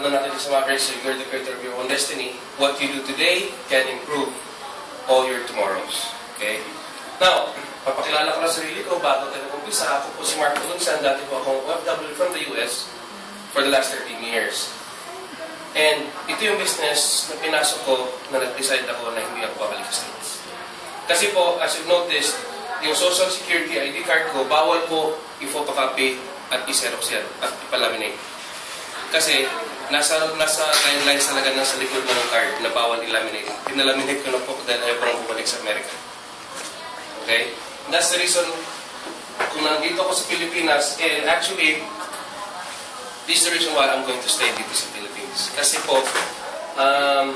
ano natin sa mga verse, you're the creator of your own destiny. What you do today can improve all your tomorrows. Okay? Now, papakilala ko na sarili ko bago tayo umpisa. Ako po si Mark Lunsan. Dati po akong OFW from the US for the last 13 years. And ito yung business na pinasok ko na nag-decide ako na hindi ako babalik sa States. Kasi po, as you've noticed, yung Social Security ID card ko, bawal po i-photocopy at i-xerox yan at ipalaminate. Kasi nasa nasa guidelines talaga ng sa likod ng card na bawal i-laminate. Pinalaminate ko na po dahil ayaw ko nang bumalik sa Amerika. Okay? That's the reason kung nandito ako sa Pilipinas, and actually, this is the reason why I'm going to stay dito sa Philippines. Kasi po, um,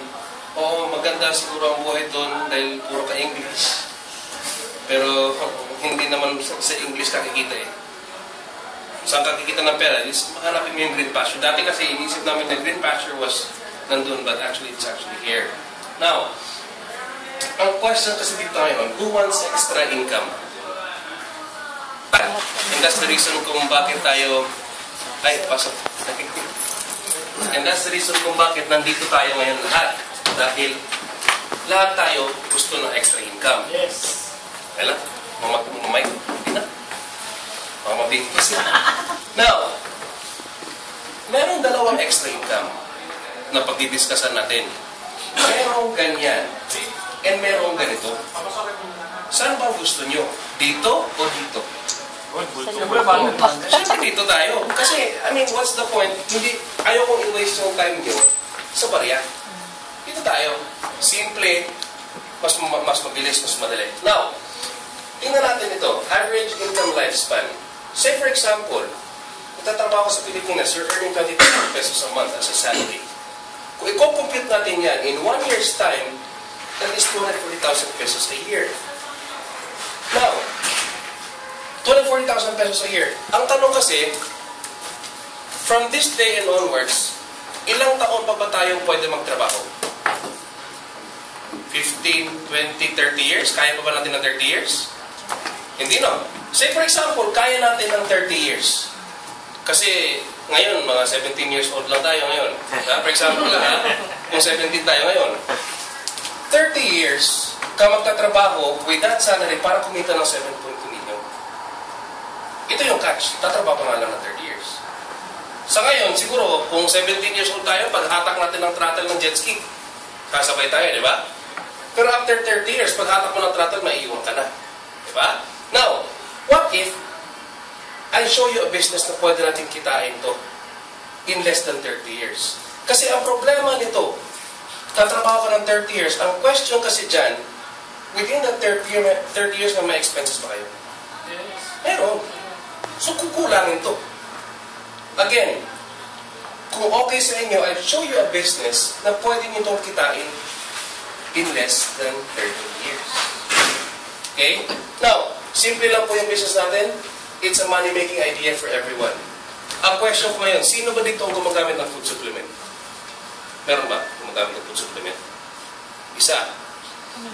oo, maganda siguro ang buhay doon dahil puro ka English. Pero hindi naman sa, English kakikita eh. Saan kakikita ng pera? Is mahanapin mo yung green pasture. Dati kasi inisip namin na green pasture was nandun, but actually it's actually here. Now, ang question kasi dito ngayon, who wants extra income? And that's the reason kung bakit tayo... Ay, pasok. And that's the reason kung bakit nandito tayo ngayon lahat. Dahil lahat tayo gusto ng extra income. Yes. Kailan? Mamay? Hindi na. Mamabigtas na. Now, merong dalawang extra income na pagdidiscusan natin. Merong ganyan and merong ganito. Saan ba gusto nyo? Dito o dito? Siyempre dito tayo. Kasi, I mean, what's the point? Hindi, ayaw kong i-waste yung time nyo sa barya. Dito tayo. Simple, mas mas mabilis, mas madali. Now, tingnan natin ito. Average income lifespan. Say for example, nagtatrabaho sa Pilipinas, you're earning 20,000 pesos a month as a salary. Kung i-compute natin yan, in one year's time, that is 240,000 pesos a year. Now, 240,000 pesos a year. Ang tanong kasi, from this day and onwards, ilang taon pa ba tayong pwede magtrabaho? 15, 20, 30 years? Kaya pa ba natin ng 30 years? Hindi no. Say for example, kaya natin ng 30 years. Kasi ngayon, mga 17 years old lang tayo ngayon. Ah, For example lang, ha? kung 17 tayo ngayon. 30 years ka magtatrabaho with that salary para kumita ng 7.2 million. Ito yung catch. Tatrabaho ka lang ng 30 years. Sa ngayon, siguro, kung 17 years old tayo, paghatak natin ng throttle ng jet ski, kasabay tayo, di ba? Pero after 30 years, paghatak mo ng throttle, maiiwan ka na. Di ba? Now, what if I show you a business na pwede natin kitain to in less than 30 years? Kasi ang problema nito, tatrabaho ka ng 30 years, ang question kasi dyan, within that 30, year, 30 years na may expenses ba kayo? Yes. Meron. So, kukulangin to. Again, kung okay sa inyo, I'll show you a business na pwede nyo itong kitain in less than 30 years. Okay? Now, simple lang po yung business natin. It's a money-making idea for everyone. Ang question ko ngayon, sino ba dito ang gumagamit ng food supplement? Meron ba gumagamit ng food supplement? Isa.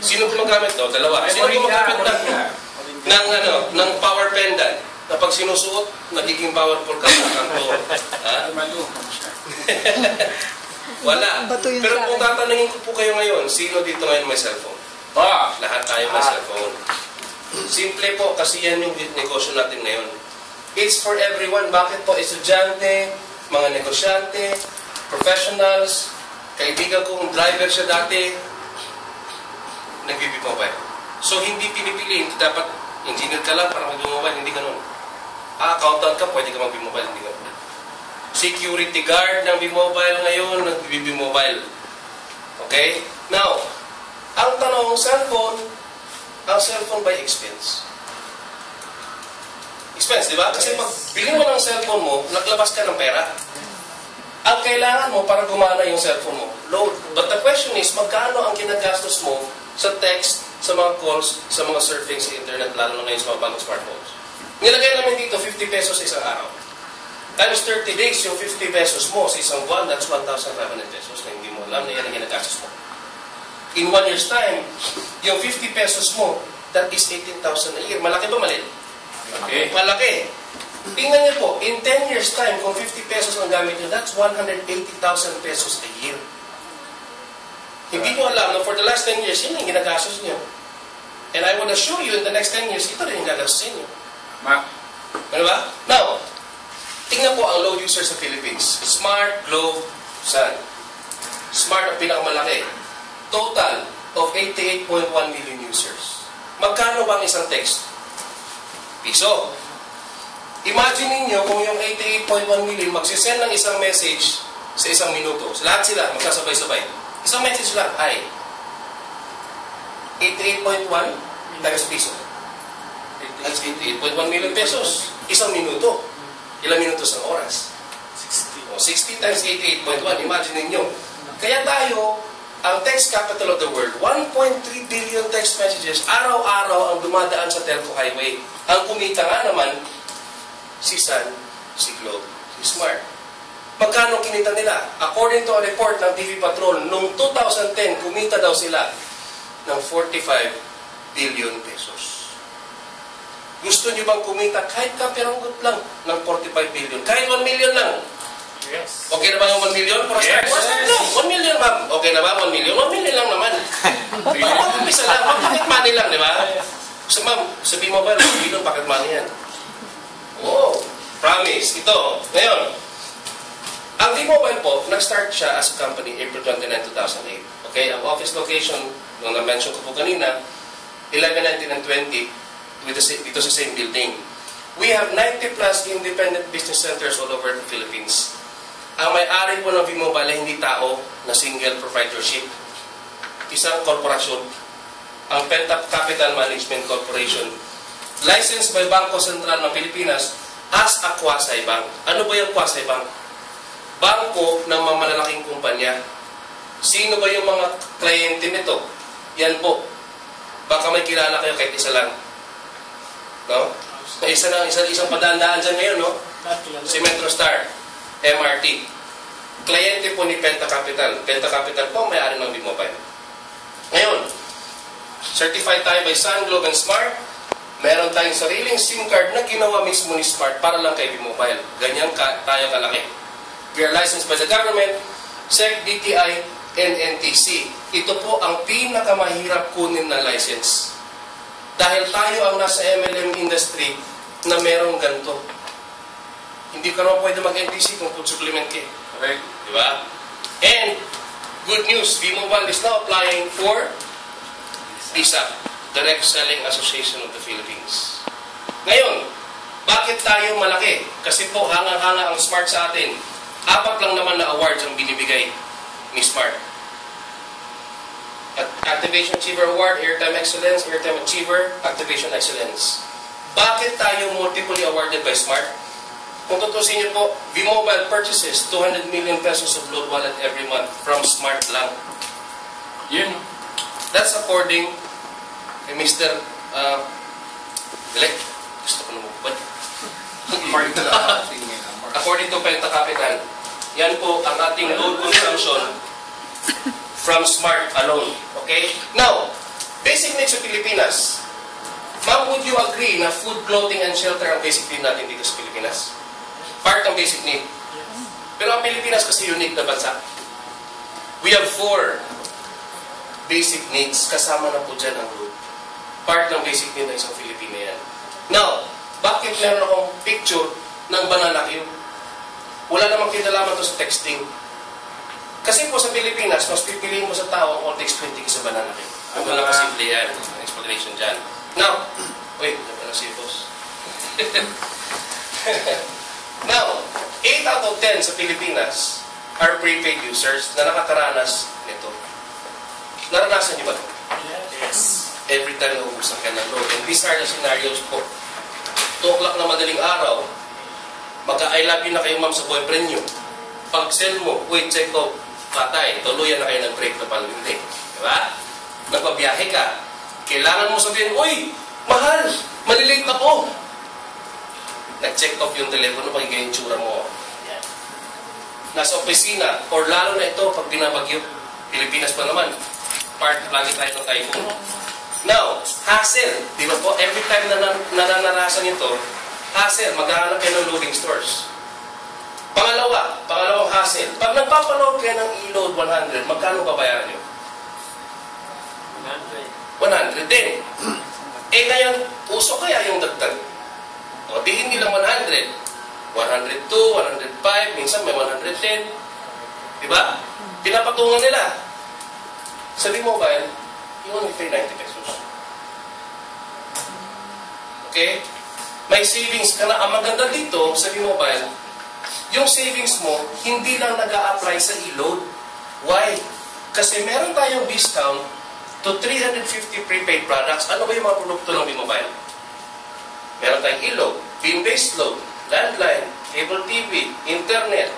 Sino gumagamit to? Dalawa. Sino gumagamit ng, ng, ano, ng power pendant? Na pag sinusuot, nagiging powerful ka. Kanto. Ha? Wala. Pero sa kung tatanungin ko po kayo ngayon, sino dito ngayon may cellphone? Ah! Lahat tayo may cellphone. Simple po, kasi yan yung negosyo natin ngayon. It's for everyone. Bakit po? Estudyante, mga negosyante, professionals, kaibigan kong driver siya dati, nagbibimobile. So, hindi pinipili. Hindi dapat engineer ka lang para magbimobile. Hindi ganun. Ah, accountant ka, pwede ka magbimobile. Hindi ganun. Security guard ng B-Mobile ngayon, nag-B-Mobile. Okay? Now, ang tanong, cellphone, ang cellphone by expense. Expense, di ba? Kasi pag bili mo ng cellphone mo, naglabas ka ng pera. Ang kailangan mo para gumana yung cellphone mo, load. But the question is, magkano ang ginagastos mo sa text, sa mga calls, sa mga surfing sa internet, lalo na ngayon sa mga bagong smartphones? Nilagay namin dito, 50 pesos sa isang araw. Times 30 days, yung 50 pesos mo sa isang buwan, that's 1,500 pesos na hindi mo alam na yan ang ginagastos mo. In one year's time, yung 50 pesos mo, that is 18,000 a year. Malaki ba maliit? Okay. Malaki. Tingnan niyo po, in 10 years time, kung 50 pesos ang gamit niyo, that's 180,000 pesos a year. Hindi niyo alam na for the last 10 years, yun ang ginagastos niyo. And I would assure you, in the next 10 years, ito rin yung gagastusin niyo. Ma, Ano ba? Now, tingnan po ang low users sa Philippines. Smart, Globe, Sun. Smart ang pinakamalaki. Total of 88.1 million users. Magkano ba ang isang text? Piso. Imagine ninyo kung yung 88.1 million magsisend ng isang message sa isang minuto. So, lahat sila magsasabay-sabay. Isang message lang, hi. 88.1 times piso. That's 88.1 million pesos. Isang minuto. Ilang minutos ang oras? 60. O, 60 times 88.1. Imagine ninyo. Kaya tayo, ang text capital of the world, 1.3 billion text messages, araw-araw ang dumadaan sa telco highway. Ang kumita nga naman, si Sun, si Globe, si Smart. Magkano kinita nila? According to a report ng TV Patrol, noong 2010, kumita daw sila ng 45 billion pesos. Gusto niyo bang kumita kahit kapiranggot lang ng 45 billion? Kahit 1 million lang. Yes. Okay na ba yung 1 million? For a start? Yes. Lang. 1 million ma'am. Okay na ba 1 million? 1 million lang naman. Pag-umpisa lang. Pocket money lang, di ba? So ma'am, sabi mo ba, 1 million pocket money yan? Oh, promise. Ito. Ngayon, ang T-Mobile po, nag-start siya as a company April 29, 2008. Okay, ang office location, nung na-mention ko po kanina, 11, 19, and 20, with the, sa- dito sa same building. We have 90 plus independent business centers all over the Philippines. Ang may-ari po ng V-Mobile hindi tao na single proprietorship. Isang korporasyon, ang Pentap Capital Management Corporation, licensed by Bangko Sentral ng Pilipinas as a quasi-bank. Ano ba yung quasi-bank? Bangko ng mga malalaking kumpanya. Sino ba yung mga kliyente nito? Yan po. Baka may kilala kayo kahit isa lang. No? Isa lang, isa, isang padandaan dyan ngayon, no? Si Metro Star, MRT. Kliyente po ni Penta Capital. Penta Capital po may-ari ng B-Mobile. Ngayon, certified tayo by Sun, Globe, and Smart. Meron tayong sariling SIM card na ginawa mismo ni Smart para lang kay B-Mobile. Ganyan ka, tayo kalaki. We are licensed by the government, SEC, DTI, and NTC. Ito po ang pinakamahirap kunin na license. Dahil tayo ang nasa MLM industry na merong ganito. Hindi ka naman pwede mag-NTC kung food supplement ka. eh. Correct. Di ba? And, good news, V-Mobile is now applying for DISA, Direct Selling Association of the Philippines. Ngayon, bakit tayo malaki? Kasi po, hangang-hanga ang Smart sa atin. Apat lang naman na awards ang binibigay ni Smart. At Activation Achiever Award, Airtime Excellence, Airtime Achiever, Activation Excellence. Bakit tayo multiply awarded by Smart? Kung tutusin niyo po, V-Mobile purchases 200 million pesos of load wallet every month from Smart lang. Yun. That's according kay Mr. Uh, Dilek. Gusto ko lumupad. According to uh, According to Penta Capital, yan po ang ating load consumption from Smart alone. Okay? Now, basic needs sa Pilipinas. Ma'am, would you agree na food, clothing, and shelter ang basic need natin dito sa Pilipinas? Part ng basic need. Pero ang Pilipinas kasi unique na bansa. We have four basic needs. Kasama na po dyan ang food. Part ng basic need ng isang Filipino yan. Now, bakit meron akong picture ng banana? Wala namang kinalaman to sa texting. Kasi po sa Pilipinas, mas pipiliin mo sa tao ang context 20 sa banana cube. Ang wala kasimple yan. Ang explanation dyan. Now, wait, naman na si boss. Now, 8 out of 10 sa Pilipinas are prepaid users na nakakaranas nito. Naranasan niyo ba ito? Yes. Every time na ubusan ka ng load. And these are the scenarios po. 2 o'clock na madaling araw, magka-I love you na kayo ma'am sa boyfriend niyo. Pag send mo, wait, check out, patay, tuluyan na kayo ng break na pala hindi. Di ba? Nagpabiyahe ka. Kailangan mo sabihin, Uy, mahal, malilate ako. Nag-check off yung telepono, magiging yung tsura mo. Nasa opisina, or lalo na ito pag binabagyo, Pilipinas pa naman, part lagi tayo ng typhoon. Now, hassle. Di ba po, every time na nan- nananarasan ito, hassle, maghahanap kayo ng loading stores. Pangalawa, pangalawang hassle, pag nagpapaload kayo ng e-load 100, magkano babayaran nyo? 100 din. Eh ngayon, uso kaya yung dagdag? O di hindi lang 100. 102, 105, minsan may 110. Di ba? Pinapatungan nila. Sabi mobile, you only pay 90 pesos. Okay? May savings ka na. Ang maganda dito, sabi mobile, yung savings mo, hindi lang nag apply sa e-load. Why? Kasi meron tayong discount to 350 prepaid products. Ano ba yung mga produkto ng B-Mobile? Meron tayong e-load, beam-based load, landline, cable TV, internet,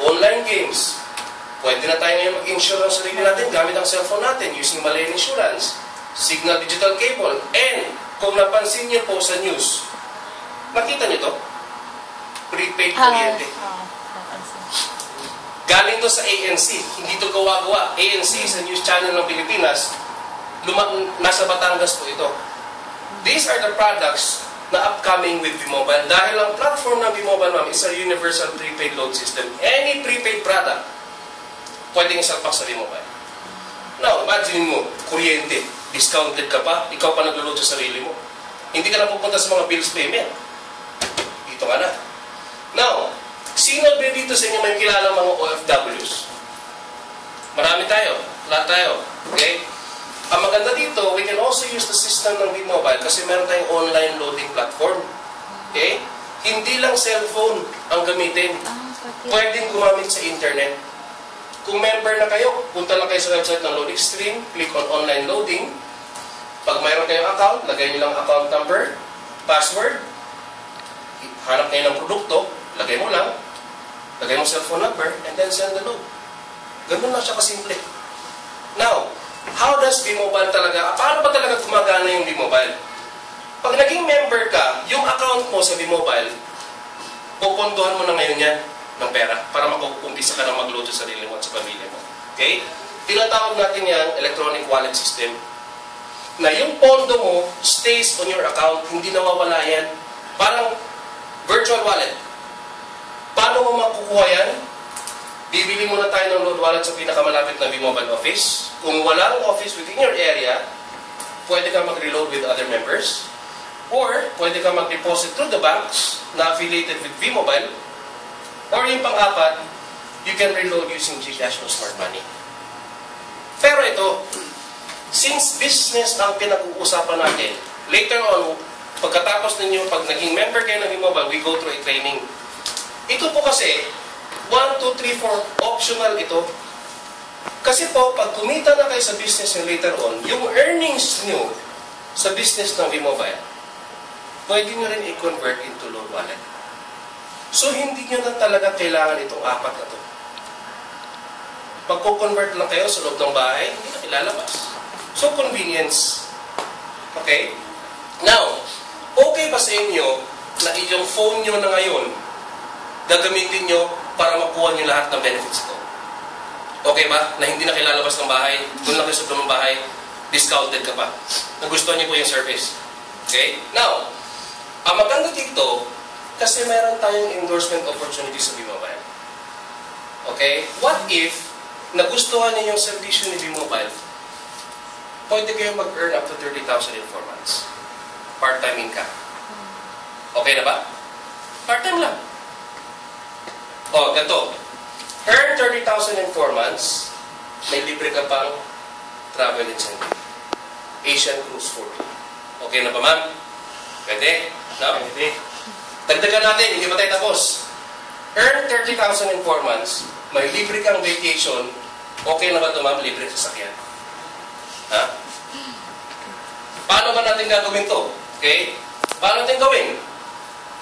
online games. Pwede na tayo ngayon mag-insure ang sarili natin gamit ang cellphone natin using Malayan Insurance, Signal Digital Cable, and kung napansin niyo po sa news, nakita niyo to? Prepaid kuryente. Galing to sa ANC, hindi to gawa-gawa. ANC sa news channel ng Pilipinas, luma- nasa Batangas po ito. These are the products na upcoming with B-Mobile. Dahil ang platform ng B-Mobile, ma'am, is a universal prepaid load system. Any prepaid product, pwedeng isalpak sa B-Mobile. Now, imagine mo, kuryente, discounted ka pa, ikaw pa naglo-load sa sarili mo. Hindi ka na pupunta sa mga bills payment. Dito ka na. Now, sino ba dito sa inyo may kilala mga OFWs? Marami tayo. Lahat tayo. Okay? Ang maganda dito, we can also use the system ng B-Mobile kasi meron tayong online loading platform. Okay? Hindi lang cellphone ang gamitin. Pwedeng gumamit sa internet. Kung member na kayo, punta lang kayo sa website ng Loading Stream, click on online loading. Pag mayroon kayong account, lagay nyo lang account number, password, hanap kayo ng produkto, lagay mo lang, lagay mo cellphone number, and then send the load. Ganun lang siya kasimple. Now, how does B-Mobile talaga, paano ba talaga gumagana yung B-Mobile? Pag naging member ka, yung account mo sa B-Mobile, pupunduhan mo na ngayon yan ng pera para makukumpisa ka na mag-load sa sarili mo at sa pamilya mo. Okay? Tinatawag natin yan electronic wallet system. Na yung pondo mo stays on your account, hindi nawawala yan. Parang virtual wallet. Paano mo makukuha yan? Bibili muna tayo ng load wallet sa pinakamalapit na B-Mobile office. Kung walang office within your area, pwede ka mag-reload with other members. Or, pwede ka mag-deposit through the banks na affiliated with B-Mobile. Or yung pang-apat, you can reload using GCash or Smart Money. Pero ito, since business ang pinag-uusapan natin, later on, pagkatapos ninyo, pag naging member kayo ng B-Mobile, we go through a training. Ito po kasi, 1, 2, 3, 4, optional ito. Kasi po, pag kumita na kayo sa business nyo later on, yung earnings nyo sa business ng B-Mobile, pwede nyo rin i-convert into loan wallet. So, hindi nyo na talaga kailangan itong apat na to. Pagko-convert lang kayo sa loob ng bahay, hindi na ilalabas. So, convenience. Okay? Now, okay ba sa inyo na yung phone nyo na ngayon, gagamitin nyo para makuha nyo lahat ng benefits ito? Okay ba? Na hindi na kailalabas ng bahay, doon lang kayo sa ng bahay, discounted ka pa. Nagustuhan niyo po yung service. Okay? Now, ang maganda dito, kasi meron tayong endorsement opportunity sa B-Mobile. Okay? What if nagustuhan niyo yung servisyo ni B-Mobile, pwede kayo mag-earn up to 30,000 in 4 months. Part-time income. Okay na ba? Part-time lang. O, ganito. Earn 30,000 in 4 months, may libre ka pang travel incentive. Asian Cruise 40. Okay na ba, ma'am? Pwede? No? Pwede. Dagdagan natin, hindi pa tayo tapos. Earn 30,000 in 4 months, may libre kang vacation, okay na ba ito ma'am? Libre sa sakyan. Ha? Paano ba natin gagawin to? Okay? Paano natin gawin?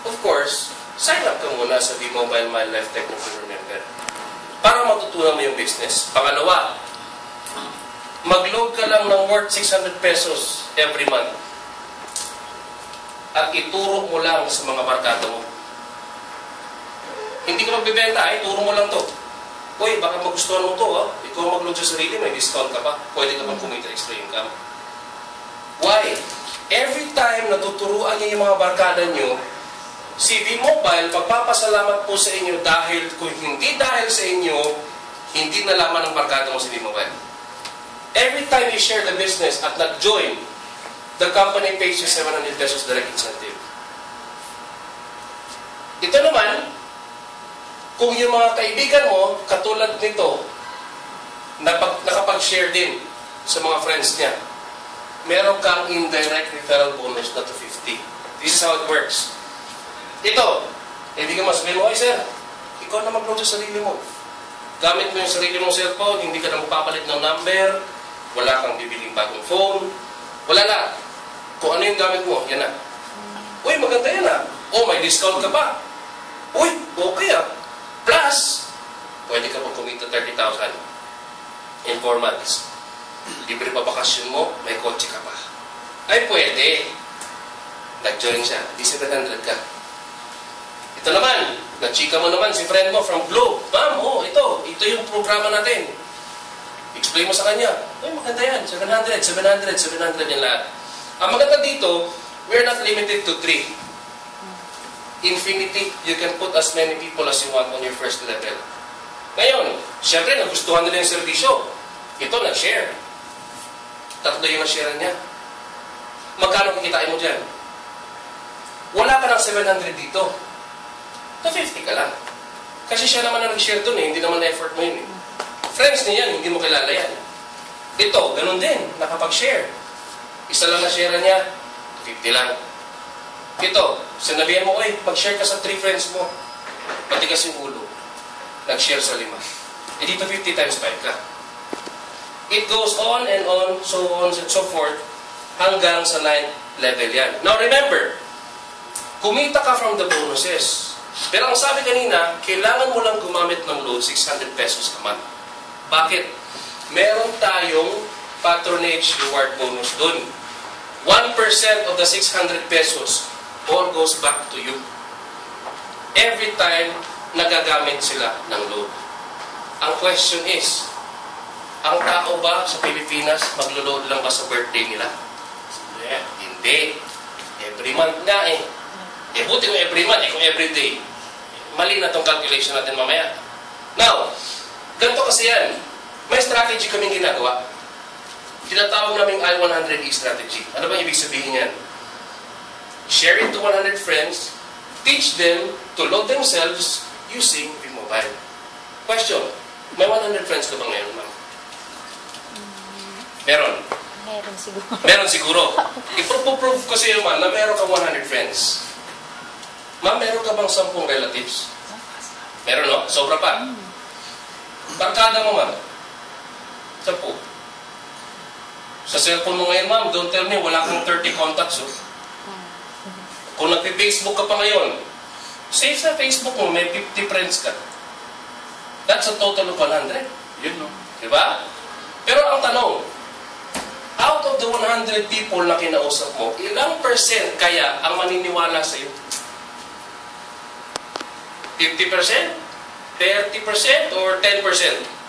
Of course, sign up ka muna sa B-Mobile My Life Technopreneur Member para matutunan mo yung business. Pangalawa, mag-load ka lang ng worth 600 pesos every month at ituro mo lang sa mga barkada mo. Hindi ka magbibenta, ay turo mo lang to. Uy, baka magustuhan mo to, ha? Ikaw mag-load sa sarili, may discount ka pa. Pwede ka pang kumita extra income. Why? Every time na tuturuan niyo yung mga barkada niyo, si V-Mobile, magpapasalamat po sa inyo dahil kung hindi dahil sa inyo, hindi nalaman ng barkada mo si V-Mobile. Every time you share the business at nag-join, the company pays you 700 pesos direct incentive. Ito naman, kung yung mga kaibigan mo, katulad nito, napag, nakapag-share din sa mga friends niya, meron kang indirect referral bonus na to 50. This is how it works. Ito, kaibigan mo, sabihin mo, ay sir, ikaw na mag-load sa sarili mo. Gamit mo yung sarili mong cellphone, hindi ka na magpapalit ng number, wala kang bibiling bagong phone, wala na. Kung ano yung gamit mo, yan na. Uy, maganda yan ah. Oh, may discount ka pa. Uy, okay ah. Plus, pwede ka pang kumita 30,000 in 4 months. Libre pa bakasyon mo, may kotse ka pa. Ay, pwede. Nag-join siya, di 700 ka. Ito naman, nag-chika mo naman si friend mo from Globe. Ma'am, oh, ito, ito yung programa natin. Explain mo sa kanya, ay maganda yan, 700, 700, 700 yan lahat. Ang maganda dito, we're not limited to 3 infinity, you can put as many people as you want on your first level. Ngayon, syempre, nagustuhan nila yung servisyo. Ito, nag-share. Tatlo yung na-share niya. Magkano kikitain mo dyan? Wala ka ng 700 dito. Na 50 ka lang. Kasi siya naman ang nag-share dun eh, hindi naman effort mo yun eh. Friends niya yan, hindi mo kilala yan. Ito, ganun din, nakapag-share. Isa lang na-share niya, 50 lang. Ito, sinabihan mo, oy, pag-share ka sa three friends mo, patigas yung ulo. Nag-share sa lima. E dito 50 times 5 ka. It goes on and on, so on and so forth, hanggang sa 9 level yan. Now remember, kumita ka from the bonuses. Pero ang sabi kanina, kailangan mo lang gumamit ng load 600 pesos a month. Bakit? Meron tayong patronage reward bonus dun. 1% of the 600 pesos all goes back to you. Every time nagagamit sila ng load. Ang question is, ang tao ba sa Pilipinas maglo-load lang ba sa birthday nila? Yeah. Hindi. Every month nga eh. Eh buti kung every month, eh kung every day. Mali na tong calculation natin mamaya. Now, ganito kasi yan. May strategy kaming ginagawa. Tinatawag namin I-100E strategy. Ano ba ibig sabihin yan? share it to 100 friends, teach them to load themselves using V-Mobile. Question, may 100 friends ka ba ngayon, ma'am? Meron. Meron siguro. Meron siguro. Iprove ko sa iyo, ma'am, na meron kang 100 friends. Ma'am, meron ka bang 10 relatives? Meron, no? Sobra pa. Barkada mo, ma'am. 10. Sa cellphone mo ngayon, ma'am, don't tell me, wala kang 30 contacts, oh. Kung nagpi-Facebook ka pa ngayon, save sa Facebook mo, may 50 friends ka. That's a total of 100. Yun, no? Diba? Pero ang tanong, out of the 100 people na kinausap mo, ilang percent kaya ang maniniwala sa iyo? 50%? 30%? Or 10%?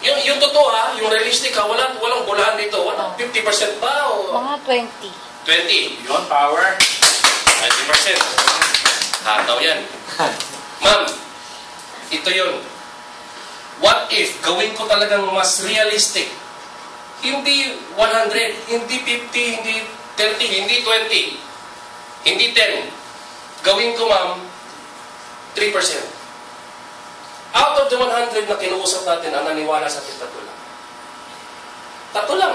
Yung, yung totoo ha, yung realistic ha, wala, walang bulahan dito. Wala, 50% ba? O Mga 20. 20? Yun, power. 90%. Hataw yan. Ma'am, ito yun. What if gawin ko talagang mas realistic? Hindi 100, hindi 50, hindi 30, hindi 20, hindi 10. Gawin ko, ma'am, 3%. Out of the 100 na kinuusap natin, ang naniwala sa atin, tatlo lang. Tatlo lang.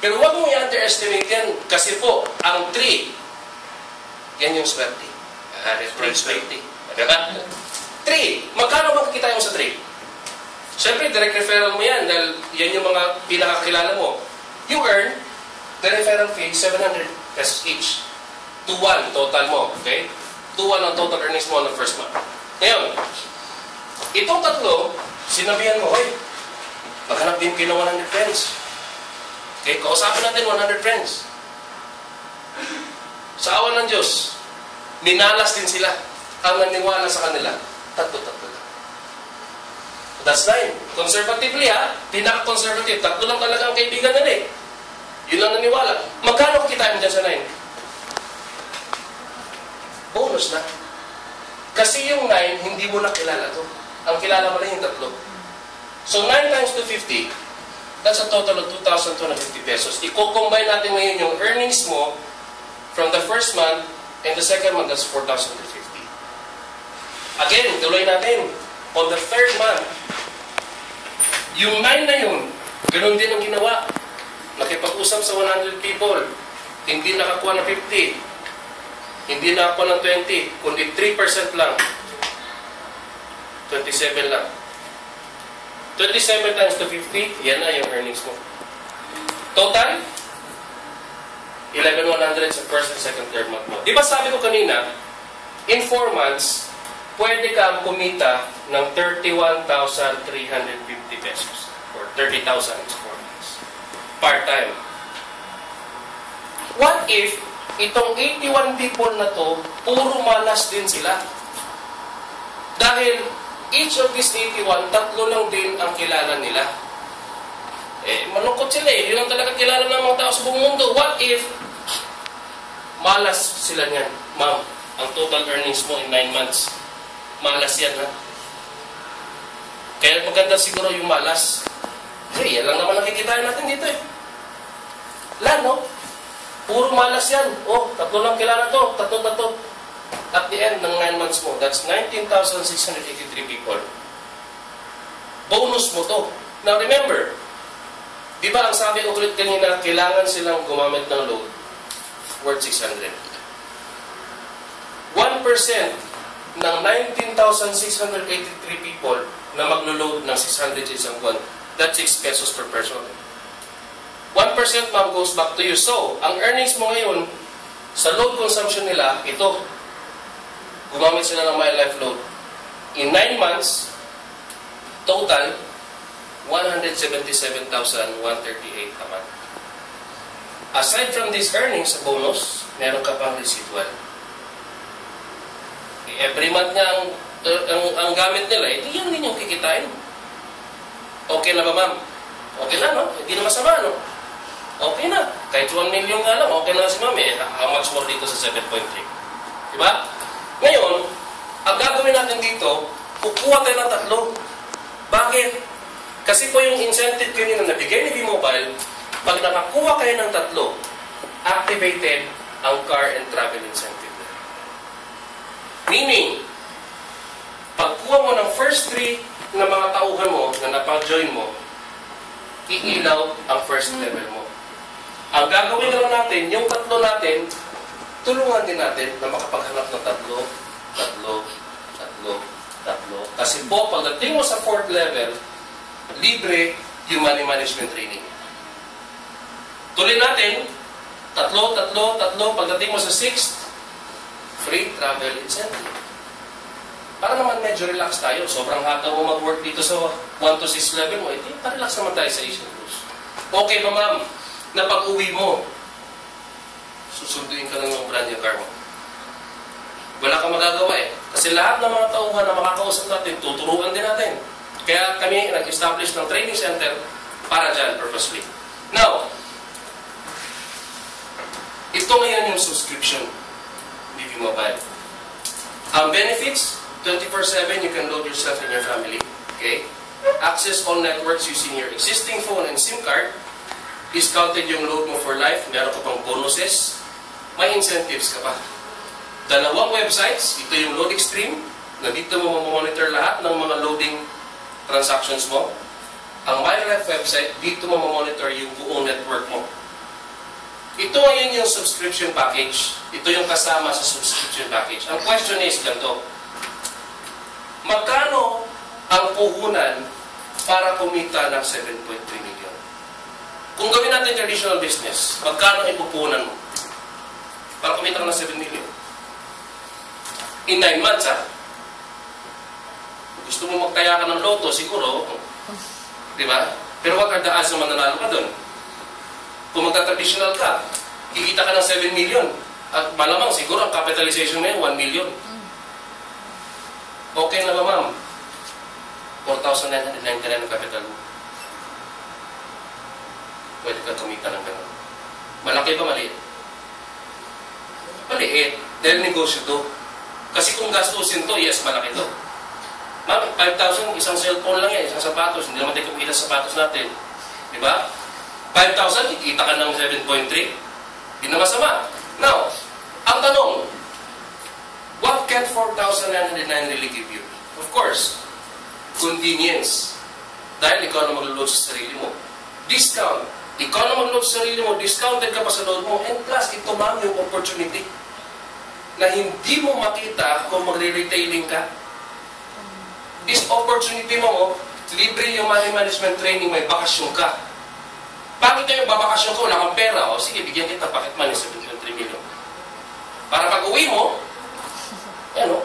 Pero huwag mong i-underestimate yan kasi po, ang 3, yan yung swerte. Ah, referral swerte. Diba? 3. Magkano ba kita mo sa 3? Siyempre, direct referral mo yan dahil yan yung mga pinakakilala mo. You earn the referral fee, 700 pesos each. 2-1 total mo, okay? 2-1 ang total earnings mo on the first month. Ngayon, itong tatlo, sinabihan mo, Hoy, maghanap din kayo ng 100 friends. Okay, kausapin natin 100 friends. Sa awan ng Diyos, minalas din sila ang naniwala sa kanila. Tatlo-tatlo lang. That's nine. Conservatively ha, pinaka-conservative. Tatlo lang talaga ang kaibigan nila eh. Yun lang naniwala. Magkano kitain mo dyan sa nine? Bonus na. Kasi yung 9, hindi mo na kilala to. Ang kilala mo lang yung tatlo. So 9 times 250, that's a total of 2,250 pesos. I-combine natin ngayon yung earnings mo from the first month and the second month, that's 4,250. Again, tuloy natin. On the third month, yung 9 na yun, ganun din ang ginawa. Nakipag-usap sa 100 people. Hindi nakakuha ng 50. Hindi nakakuha ng 20. Kundi 3% lang. 27 lang. 27 times to 50, yan na yung earnings mo. Total, 11,100 sa first and second third month mo. Di ba sabi ko kanina, in 4 months, pwede kang kumita ng 31,350 pesos or 30,000 in 4 months. Part-time. What if itong 81 people na to, puro malas din sila? Dahil each of these 81, tatlo lang din ang kilala nila. Eh, malungkot sila eh. Yun ang talaga kilala ng mga tao sa buong mundo. What if malas sila niyan? Ma'am, ang total earnings mo in 9 months, malas yan ha. Kaya maganda siguro yung malas. Kasi yan lang naman nakikita natin dito eh. Wala no? Puro malas yan. Oh, tatlo lang kilala to. Tatlo, tatlo. At the end ng 9 months mo, that's 19,683 people. Bonus mo to. Now remember, di ba ang sabi ulit kanina, kailangan silang gumamit ng load worth 600. 1% ng 19,683 people na maglo-load ng 600 sa isang buwan, that's 6 pesos per person. 1% ma'am goes back to you. So, ang earnings mo ngayon, sa load consumption nila, ito, gumamit sila ng My Life Load. In 9 months, total, 177,138 a month. Aside from these earnings sa bonus, meron ka pang residual. Every month nga ang, ang, ang gamit nila, ito yan din yung kikitain. Okay na ba ma'am? Okay na, no? Hindi na masama, no? Okay na. Kahit 1 million nga lang, okay na si ma'am eh. How much more dito sa 7.3? Diba? Ngayon, ang gagawin natin dito, kukuha tayo ng tatlo. Bakit? Kasi po yung incentive kanina na bigay ni V-Mobile, pag nakakuha kayo ng tatlo, activated ang car and travel incentive. Meaning, pagkuha mo ng first three na mga tauhan mo na napag-join mo, iilaw ang first level mo. Ang gagawin lang natin, yung tatlo natin, tulungan din natin na makapaghanap ng tatlo, tatlo, tatlo, tatlo. Kasi po, pagdating mo sa fourth level, libre yung money management training. Tuloy natin, tatlo, tatlo, tatlo, pagdating mo sa sixth, free travel incentive. Para naman medyo relax tayo. Sobrang hata mo mag-work dito sa 1 to 6 level mo, edi pa-relax naman tayo sa Asian Cruise. Okay ba ma'am, na pag-uwi mo, susunduin ka lang ng brand new car mo. Wala kang magagawa eh. Kasi lahat ng mga tauhan na makakausap natin, tuturuan din natin. Kaya kami nag-establish ng training center para dyan purposely. Now, ito ngayon yung subscription ni Mobile. Ang benefits, 24-7, you can load yourself and your family. Okay? Access all networks using your existing phone and SIM card. Discounted yung load mo for life. Meron ka pang bonuses. May incentives ka pa. Dalawang websites. Ito yung Load Extreme. Na dito mo monitor lahat ng mga loading transactions mo. Ang MyLife website, dito mo monitor yung buong network mo. Ito ngayon yung subscription package. Ito yung kasama sa subscription package. Ang question is ganito. Magkano ang puhunan para kumita ng 7.3 million? Kung gawin natin traditional business, magkano ipupunan mo? Para kumita ka ng 7 million. In 9 months, ha? Gusto mo magtaya ka ng loto, siguro, di ba? Pero wag ka daas na mananalo ka doon. Kung magta-traditional ka, kikita ka ng 7 million. At malamang siguro ang capitalization mo yun, 1 million. Okay na ba ma'am? 4,999 ang capital mo. Pwede ka kumita ng ganun. Malaki ba maliit? Maliit. Dahil negosyo to. Kasi kung gastusin to, yes, malaki to. Ma'am, 5,000, isang cellphone lang yan, isang sapatos. Hindi naman tayo kumita sa sapatos natin. Di ba? 5,000, kikita ka ng 7.3. Hindi na masama. Now, ang tanong, what can 4,909 really give you? Of course, convenience. Dahil ikaw na maglulod sa sarili mo. Discount. Ikaw na maglulod sa sarili mo, discounted ka pa sa load mo. And plus, ito ma'am yung opportunity na hindi mo makita kung magre-retailing ka. This opportunity mo, oh, libre yung money management training, may bakasyon ka. Bakit kayo babakasyon ko, wala kang pera? O sige, bigyan kita pocket money, 7.3 million. Para pag uwi mo, ano,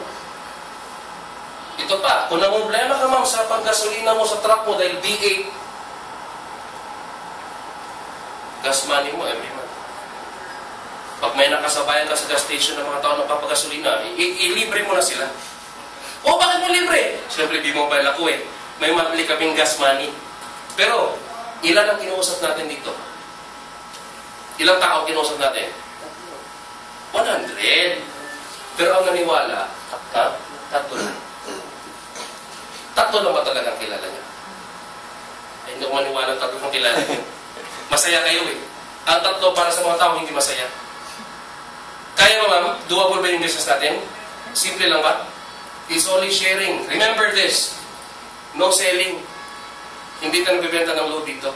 ito pa, kung problema ka ma'am sa panggasolina mo sa truck mo dahil D8, gas money mo every month. Pag may nakasabayan ka sa gas station ng mga tao na papagasolina, ilibre mo na sila. O, bakit mo libre? Siyempre, B-Mobile ako eh. May monthly kaming gas money. Pero, ilan ang kinuusap natin dito? Ilang tao kinuusap natin? 100. Pero ang naniwala, ha? Tatlo lang. Tatlo lang ba talagang kilala niya? Ay, hindi ko maniwala tatlo ng kilala niyo. Masaya kayo eh. Ang tatlo para sa mga tao hindi masaya. Kaya ba ma'am? Doable ba yung business natin? Simple lang ba? It's only sharing. Remember this. No selling. Hindi ka nagbibenta ng load dito.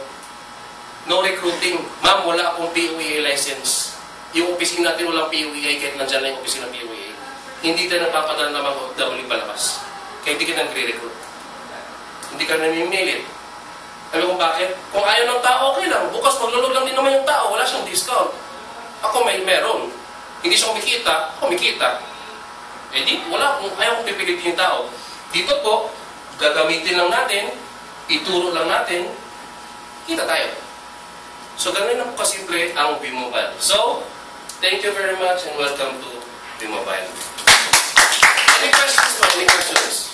No recruiting. Ma'am, wala akong POEA license. Yung opisina natin walang POEA kahit nandyan lang yung opisina ng POEA. Hindi tayo napapadala ng mga OFW palabas. Kaya hindi ka nagre-recruit. Hindi ka namimilit. Alam mo bakit? Kung ayaw ng tao, okay lang. Bukas maglulog lang din naman yung tao. Wala siyang discount. Ako may meron. Hindi siya kumikita, kumikita. Eh di, wala. Kung ayaw kong pipilitin yung tao. Dito po, gagamitin lang natin, ituro lang natin, kita tayo. So, ganun lang po kasimple ang Bimobile. So, thank you very much and welcome to Bimobile. Any questions? Any questions?